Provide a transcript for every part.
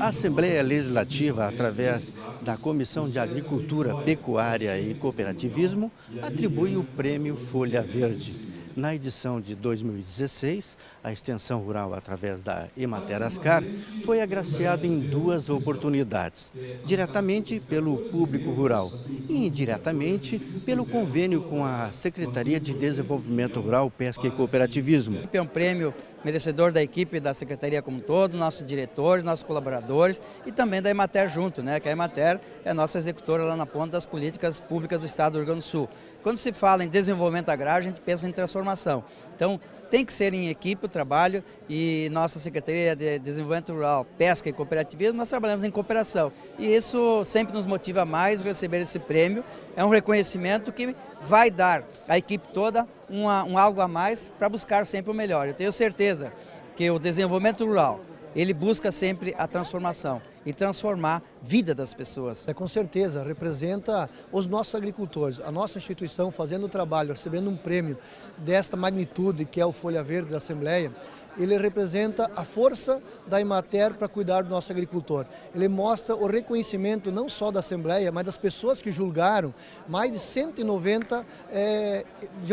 A Assembleia Legislativa, através da Comissão de Agricultura, Pecuária e Cooperativismo, atribui o Prêmio Folha Verde. Na edição de 2016, a extensão rural, através da Emater Ascar, foi agraciada em duas oportunidades, diretamente pelo público rural e indiretamente pelo convênio com a Secretaria de Desenvolvimento Rural, Pesca e Cooperativismo. É um prêmio merecedor da equipe da Secretaria como todo, nossos diretores, nossos colaboradores e também da Emater junto, né? que a Emater é a nossa executora lá na ponta das políticas públicas do Estado do Rio Grande do Sul. Quando se fala em desenvolvimento agrário, a gente pensa em transformação. Então, tem que ser em equipe o trabalho e nossa Secretaria de Desenvolvimento Rural, Pesca e Cooperativismo, nós trabalhamos em cooperação. E isso sempre nos motiva mais receber esse prêmio. É um reconhecimento que vai dar à equipe toda um algo a mais para buscar sempre o melhor. Eu tenho certeza que o desenvolvimento rural, ele busca sempre a transformação e transformar a vida das pessoas. É, com certeza, representa os nossos agricultores, a nossa instituição fazendo o trabalho, recebendo um prêmio desta magnitude que é o Folha Verde da Assembleia, ele representa a força da Imater para cuidar do nosso agricultor. Ele mostra o reconhecimento não só da Assembleia, mas das pessoas que julgaram, mais de 190 é,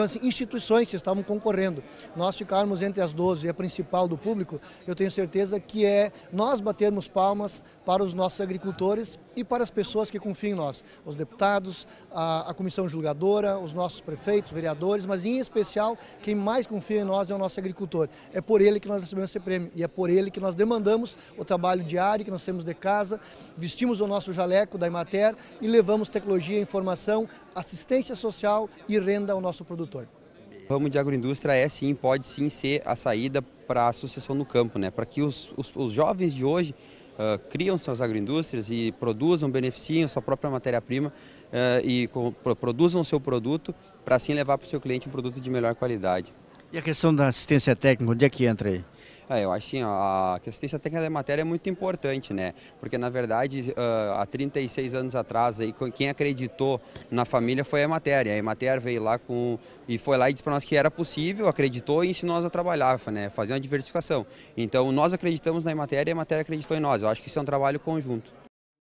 assim, instituições que estavam concorrendo. Nós ficarmos entre as 12 e a principal do público, eu tenho certeza que é nós batermos palmas para os nossos agricultores e para as pessoas que confiam em nós, os deputados, a, a comissão julgadora, os nossos prefeitos, vereadores, mas em especial quem mais confia em nós é o nosso agricultor. É por ele que nós recebemos esse prêmio e é por ele que nós demandamos o trabalho diário que nós temos de casa, vestimos o nosso jaleco da Imater e levamos tecnologia, informação, assistência social e renda ao nosso produtor. O ramo de agroindústria é sim, pode sim ser a saída para a sucessão no campo, né? para que os, os, os jovens de hoje Uh, criam suas agroindústrias e produzam, beneficiem sua própria matéria-prima uh, e produzam o seu produto para assim levar para o seu cliente um produto de melhor qualidade. E a questão da assistência técnica, onde é que entra aí? É, eu acho assim, a assistência técnica da matéria é muito importante, né? Porque na verdade, há 36 anos atrás, aí, quem acreditou na família foi a matéria. A matéria veio lá com e foi lá e disse para nós que era possível, acreditou e ensinou nós a trabalhar, né? Fazer uma diversificação. Então nós acreditamos na matéria e a matéria acreditou em nós. Eu acho que isso é um trabalho conjunto.